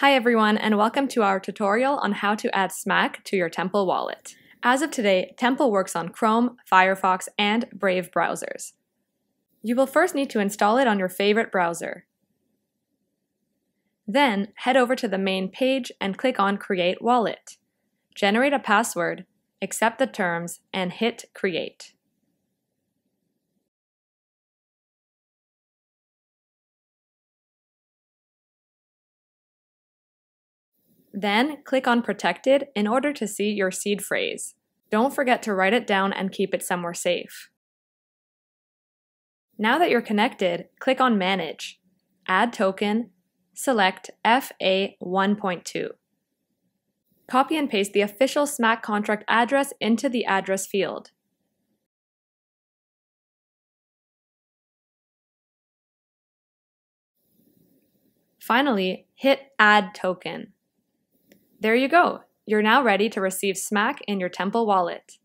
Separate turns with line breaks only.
Hi everyone and welcome to our tutorial on how to add SMAK to your Temple wallet. As of today, Temple works on Chrome, Firefox, and Brave browsers. You will first need to install it on your favorite browser. Then, head over to the main page and click on Create Wallet. Generate a password, accept the terms, and hit Create. Then click on Protected in order to see your seed phrase. Don't forget to write it down and keep it somewhere safe. Now that you're connected, click on Manage, Add Token, select FA 1.2. Copy and paste the official SMAK contract address into the address field. Finally, hit Add Token. There you go. You're now ready to receive SMAK in your Temple wallet.